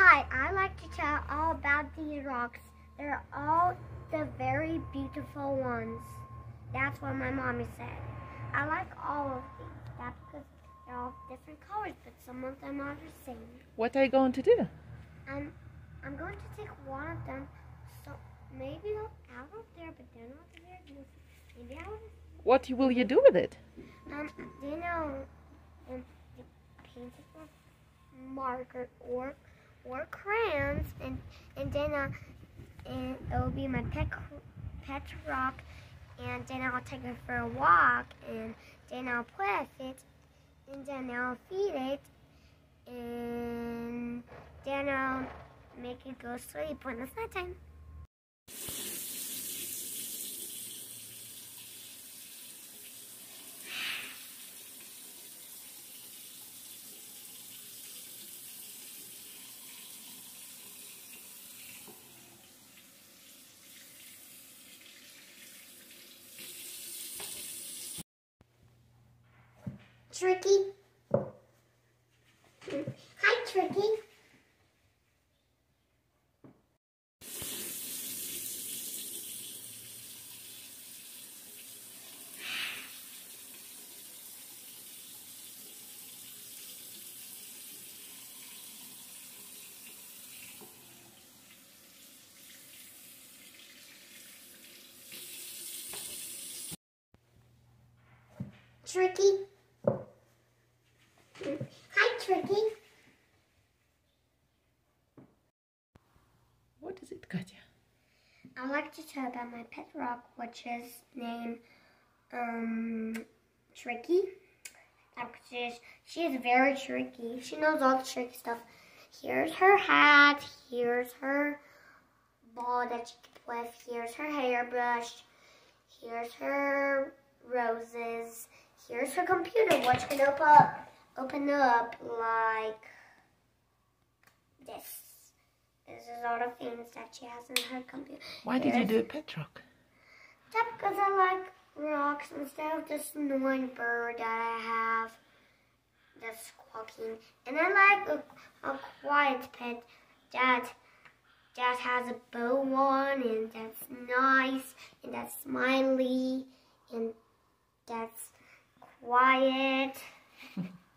Hi, I like to tell all about these rocks. They're all the very beautiful ones. That's what my mommy said. I like all of these. That's because they're all different colors, but some of them are the same. What are you going to do? And I'm going to take one of them. So maybe they'll out of there, but they're not there. Maybe I. What will you do with it? Um, you know, um, paint it with marker or or crayons, and and then uh, and it will be my pet pet rock, and then I'll take it for a walk, and then I'll play with it, and then I'll feed it, and then I'll make it go sleep when it's nighttime. Tricky. Hi, Tricky. Tricky. Hi, Tricky. What is it, Katya? I like to tell about my pet rock, which is named um Tricky. She is, very tricky. She knows all the tricky stuff. Here's her hat. Here's her ball that she can with. Here's her hairbrush. Here's her roses. Here's her computer, which can open up, open up like this. This is all the things that she has in her computer. Why did you do a pet rock? Because I like rocks instead of this annoying bird that I have that's squawking. And I like a, a quiet pet that that has a bow on and that's nice and that's smiley and that's quiet.